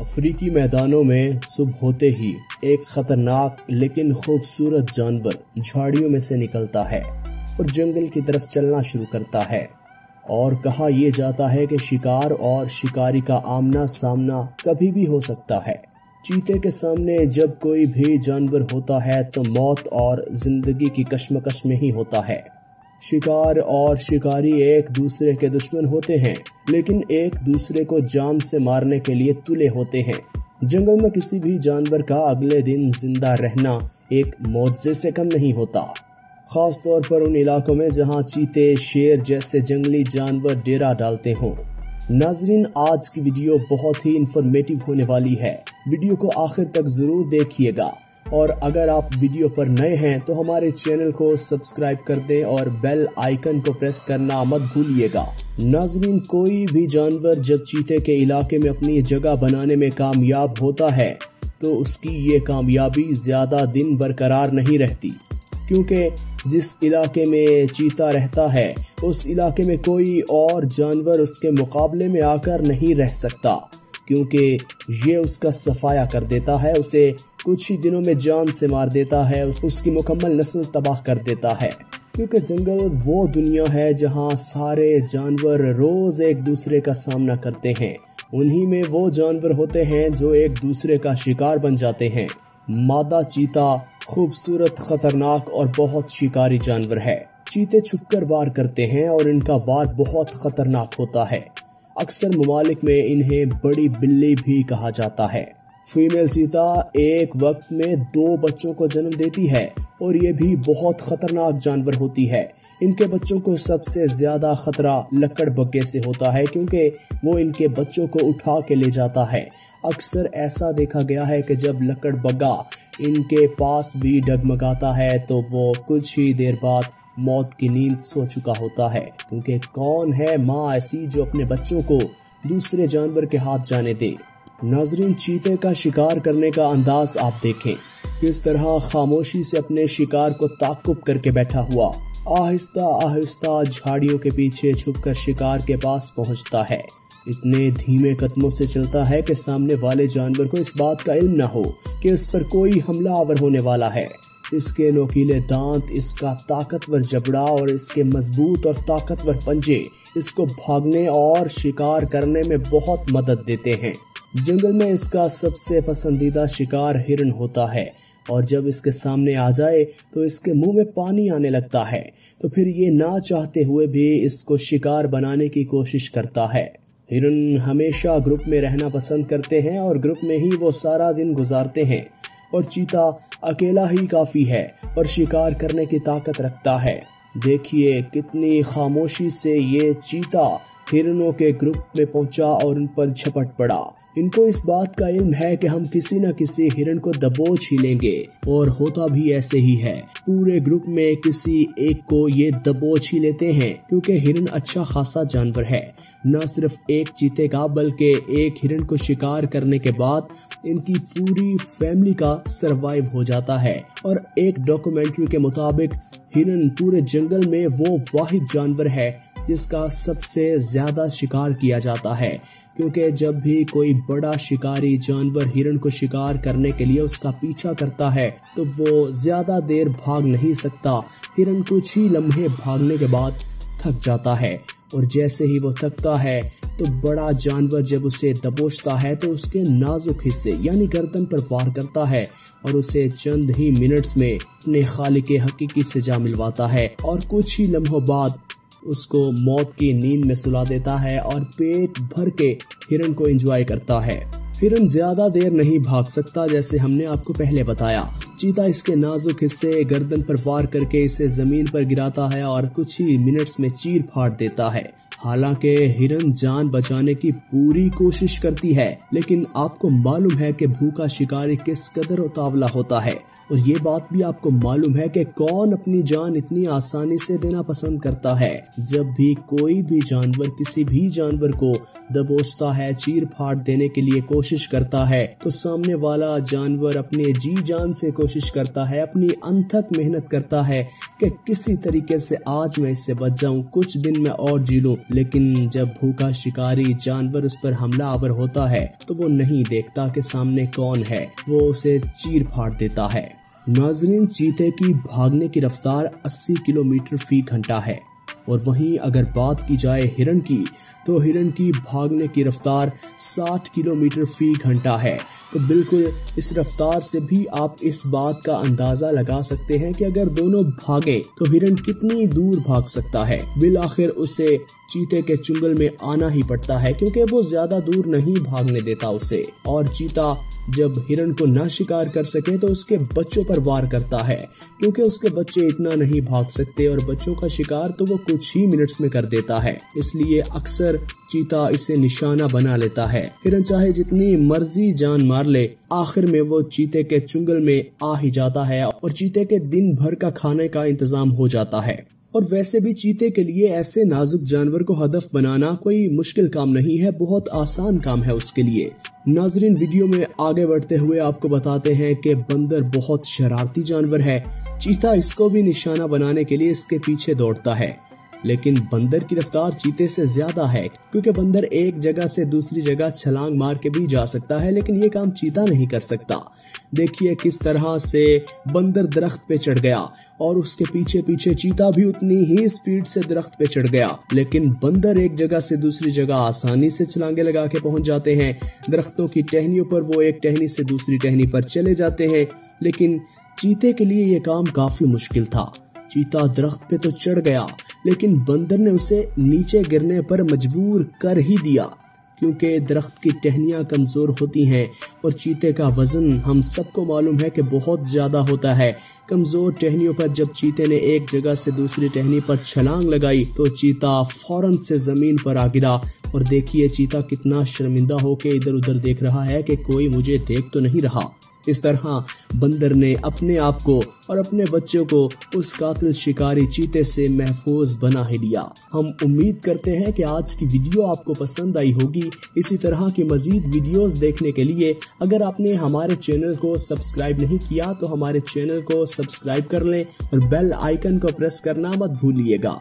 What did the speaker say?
अफ्रीकी मैदानों में सुबह होते ही एक खतरनाक लेकिन खूबसूरत जानवर झाड़ियों में से निकलता है और जंगल की तरफ़ चलना शुरू करता है। और कहा यह जाता है कि शिकार और शिकारी का आमना सामना कभी भी हो सकता है। चीते के सामने जब कोई भी जानवर होता है तो मौत और ज़िंदगी की कश्मकश में ही होता है। शिकार और शिकारी एक दूसरे के दुश्मन होते हैं, लेकिन एक दूसरे को जान से मारने के लिए तुले होते हैं। जंगल में किसी भी जानवर का अगले दिन ज़िंदा रहना एक मुआवजे से कम नहीं होता। खास तौर पर उन इलाकों में जहाँ चीते, शेर जैसे जंगली जानवर डेरा डालते हों। नाजरीन, आज की वीडियो बहुत ही इंफॉर्मेटिव होने वाली है। वीडियो को आखिर तक ज़रूर देखिएगा। और अगर आप वीडियो पर नए हैं तो हमारे चैनल को सब्सक्राइब कर दें और बेल आइकन को प्रेस करना मत भूलिएगा। नाजरीन, कोई भी जानवर जब चीते के इलाके में अपनी जगह बनाने में कामयाब होता है तो उसकी ये कामयाबी ज़्यादा दिन बरकरार नहीं रहती। क्योंकि जिस इलाके में चीता रहता है, उस इलाके में कोई और जानवर उसके मुकाबले में आकर नहीं रह सकता, क्योंकि ये उसका सफाया कर देता है, उसे कुछ ही दिनों में जान से मार देता है, उसकी मुकम्मल नस्ल तबाह कर देता है। क्योंकि जंगल वो दुनिया है जहाँ सारे जानवर रोज एक दूसरे का सामना करते हैं। उन्हीं में वो जानवर होते हैं जो एक दूसरे का शिकार बन जाते हैं। मादा चीता खूबसूरत, खतरनाक और बहुत शिकारी जानवर है। चीते छुपकर वार करते हैं और इनका वार बहुत खतरनाक होता है। अक्सर ममालिक में इन्हें बड़ी बिल्ली भी कहा जाता है। फीमेल चीता एक वक्त में दो बच्चों को जन्म देती है और ये भी बहुत खतरनाक जानवर होती है। इनके बच्चों को सबसे ज़्यादा खतरा लकड़ बग्गे से होता है क्योंकि वो इनके बच्चों को उठा के ले जाता है। अक्सर ऐसा देखा गया है कि जब लकड़ बग्गा इनके पास भी डगमगाता है तो वो कुछ ही देर बाद मौत की नींद सो चुका होता है क्योंकि कौन है माँ ऐसी जो अपने बच्चों को दूसरे जानवर के हाथ जाने दे? नाजरीन, चीते का शिकार करने का अंदाज आप देखें। किस तरह खामोशी से अपने शिकार को ताकुब करके बैठा हुआ, आहिस्ता आहिस्ता झाड़ियों के पीछे छुपकर शिकार के पास पहुँचता है। इतने धीमे कदमों से चलता है कि सामने वाले जानवर को इस बात का इल्म न हो कि उस पर कोई हमला आवर होने वाला है। इसके नोकीले दांत, इसका ताकतवर जबड़ा और इसके मज़बूत और ताकतवर पंजे इसको भागने और शिकार करने में बहुत मदद देते हैं। जंगल में इसका सबसे पसंदीदा शिकार हिरन होता है और जब इसके सामने आ जाए तो इसके मुँह में पानी आने लगता है। तो फिर ये ना चाहते हुए भी इसको शिकार बनाने की कोशिश करता है। हिरन हमेशा ग्रुप में रहना पसंद करते हैं और ग्रुप में ही वो सारा दिन गुजारते हैं। और चीता अकेला ही काफ़ी है और शिकार करने की ताकत रखता है। देखिए कितनी खामोशी से ये चीता हिरणों के ग्रुप में पहुँचा और उन पर झपट पड़ा। इनको इस बात का इल्म है कि हम किसी न किसी हिरण को दबोच ही लेंगे, और होता भी ऐसे ही है। पूरे ग्रुप में किसी एक को ये दबोच ही लेते हैं, क्योंकि हिरण अच्छा खासा जानवर है। न सिर्फ़ एक चीते का, बल्कि एक हिरण को शिकार करने के बाद इनकी पूरी फैमिली का सरवाइव हो जाता है। और एक डॉक्यूमेंट्री के मुताबिक हिरन पूरे जंगल में वो वाहिद जानवर है, जिसका सबसे ज़्यादा शिकार किया जाता है। क्योंकि जब भी कोई बड़ा शिकारी जानवर हिरण को शिकार करने के लिए उसका पीछा करता है तो वो ज़्यादा देर भाग नहीं सकता। हिरण कुछ ही लम्हे भागने के बाद थक जाता है, और जैसे ही वो थकता है तो बड़ा जानवर जब उसे दबोचता है तो उसके नाजुक हिस्से, यानी गर्दन पर वार करता है, और उसे चंद ही मिनट्स में अपने खाली के हकीकी सजा मिलवाता है। और कुछ ही लम्हों बाद उसको मौत की नींद में सुला देता है और पेट भर के हिरन को एंजॉय करता है। हिरन ज़्यादा देर नहीं भाग सकता, जैसे हमने आपको पहले बताया। चीता इसके नाजुक हिस्से गर्दन पर वार करके इसे ज़मीन पर गिराता है और कुछ ही मिनट्स में चीर फाड़ देता है। हालाँकि हिरन जान बचाने की पूरी कोशिश करती है, लेकिन आपको मालूम है कि भूखा शिकारी किस कदर उतावला होता है। और ये बात भी आपको मालूम है कि कौन अपनी जान इतनी आसानी से देना पसंद करता है। जब भी कोई भी जानवर किसी भी जानवर को दबोचता है, चीर फाड़ देने के लिए कोशिश करता है तो सामने वाला जानवर अपने जी जान से कोशिश करता है, अपनी अनथक मेहनत करता है कि किसी तरीके से आज मैं इससे बच जाऊँ, कुछ दिन मैं और जी लूँ। लेकिन जब भूखा शिकारी जानवर उस पर हमला आवर होता है तो वो नहीं देखता कि सामने कौन है। वो उसे चीर फाड़ देता है। नाजरीन, चीते की भागने की रफ्तार 80 किलोमीटर फ़ी घंटा है। और वहीं अगर बात की जाए हिरण की तो हिरण की भागने की रफ्तार 60 किलोमीटर फ़ी घंटा है। तो बिल्कुल इस रफ्तार से भी आप इस बात का अंदाज़ा लगा सकते हैं कि अगर दोनों भागे तो हिरण कितनी दूर भाग सकता है। बिल आखिर उसे चीते के चुंगल में आना ही पड़ता है, क्योंकि वो ज़्यादा दूर नहीं भागने देता उसे। और चीता जब हिरण को न शिकार कर सके तो उसके बच्चों पर वार करता है, क्योंकि उसके बच्चे इतना नहीं भाग सकते, और बच्चों का शिकार तो वो कुछ ही मिनट्स में कर देता है। इसलिए अक्सर चीता इसे निशाना बना लेता है। हिरन चाहे जितनी मर्ज़ी जान मार ले, आखिर में वो चीते के चुंगल में आ ही जाता है, और चीते के दिन भर का खाने का इंतज़ाम हो जाता है। और वैसे भी चीते के लिए ऐसे नाजुक जानवर को हदफ बनाना कोई मुश्किल काम नहीं है, बहुत आसान काम है उसके लिए। नाजरीन, वीडियो में आगे बढ़ते हुए आपको बताते हैं कि बंदर बहुत शरारती जानवर है। चीता इसको भी निशाना बनाने के लिए इसके पीछे दौड़ता है। लेकिन बंदर की रफ्तार चीते से ज़्यादा है, क्योंकि बंदर एक जगह से दूसरी जगह छलांग मार के भी जा सकता है, लेकिन ये काम चीता नहीं कर सकता। देखिए किस तरह से बंदर दरख्त पे चढ़ गया और उसके पीछे पीछे चीता भी उतनी ही स्पीड से दरख्त पे चढ़ गया। लेकिन बंदर एक जगह से दूसरी जगह आसानी से छलांगे लगा के पहुँच जाते हैं। दरख्तों की टहनियों पर वो एक टहनी से दूसरी टहनी पर चले जाते हैं। लेकिन चीते के लिए ये काम काफ़ी मुश्किल था। चीता दरख्त पे तो चढ़ गया, लेकिन बंदर ने उसे नीचे गिरने पर मजबूर कर ही दिया। क्योंकि दरख्त की टहनियाँ कमज़ोर होती हैं और चीते का वज़न हम सबको मालूम है कि बहुत ज़्यादा होता है। कमज़ोर टहनियों पर जब चीते ने एक जगह से दूसरी टहनी पर छलांग लगाई तो चीता फ़ौरन से ज़मीन पर आ गिरा। और देखिए, चीता कितना शर्मिंदा होकर इधर उधर देख रहा है कि कोई मुझे देख तो नहीं रहा। इस तरह बंदर ने अपने आप को और अपने बच्चों को उस कातिल शिकारी चीते से महफूज बना ही लिया। हम उम्मीद करते हैं कि आज की वीडियो आपको पसंद आई होगी। इसी तरह की मजीद वीडियोस देखने के लिए अगर आपने हमारे चैनल को सब्सक्राइब नहीं किया तो हमारे चैनल को सब्सक्राइब कर लें और बेल आइकन को प्रेस करना मत भूलिएगा।